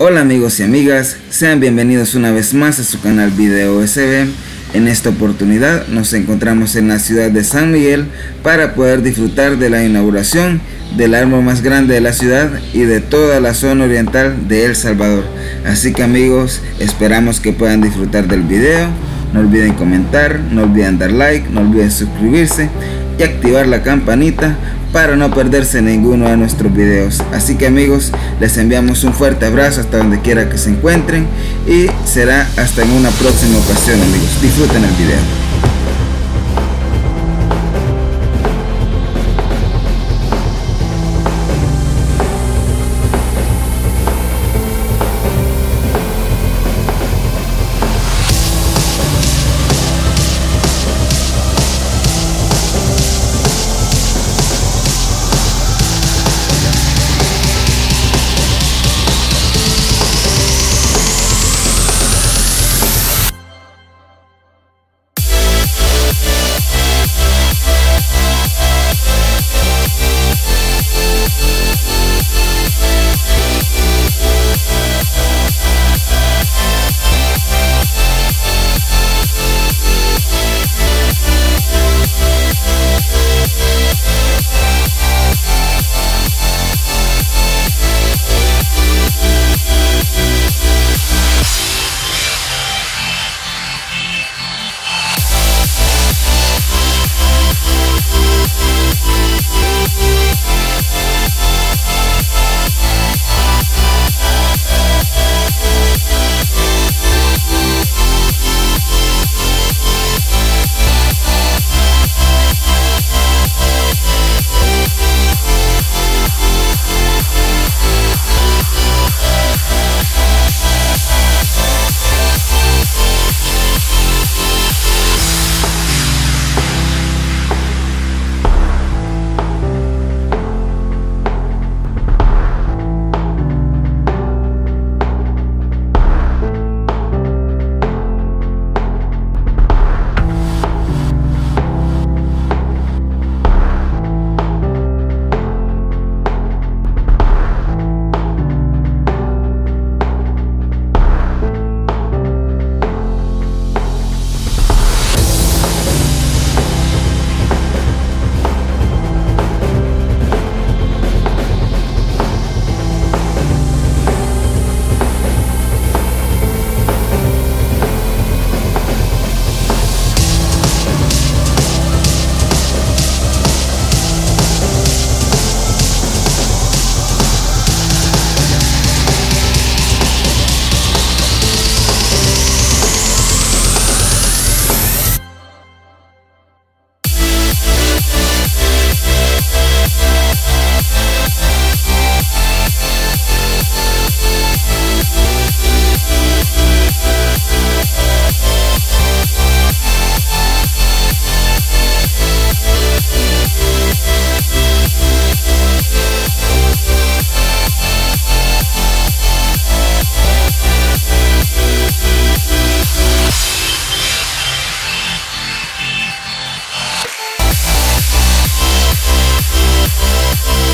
Hola amigos y amigas, sean bienvenidos una vez más a su canal Video USB. En esta oportunidad nos encontramos en la ciudad de San Miguel para poder disfrutar de la inauguración del árbol más grande de la ciudad y de toda la zona oriental de El Salvador. Así que amigos, esperamos que puedan disfrutar del video. No olviden comentar, no olviden dar like, no olviden suscribirse y activar la campanita para no perderse ninguno de nuestros videos. Así que amigos, les enviamos un fuerte abrazo hasta donde quiera que se encuentren y será hasta en una próxima ocasión amigos. Disfruten el video.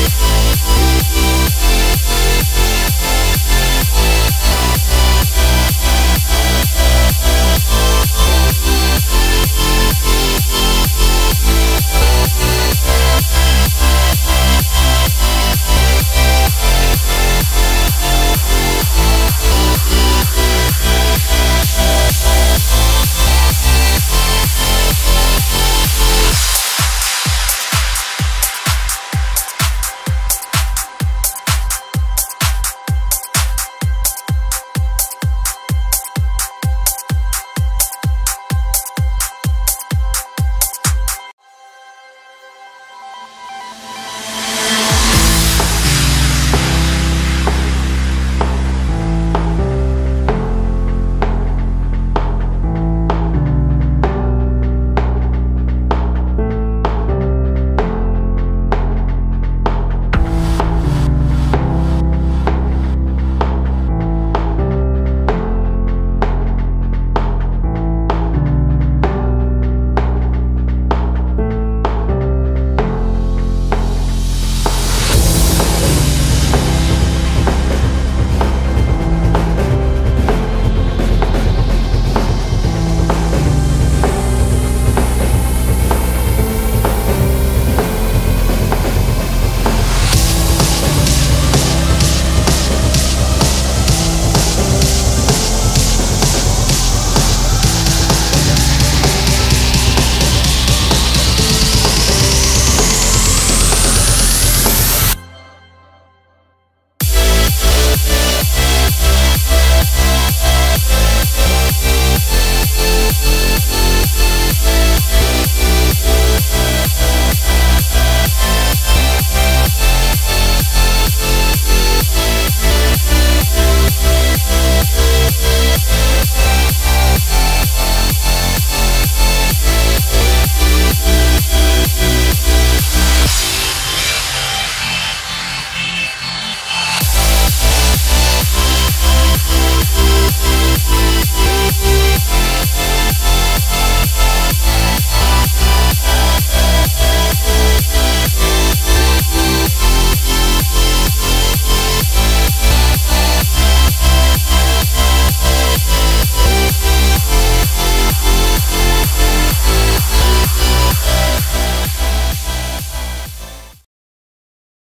Bye.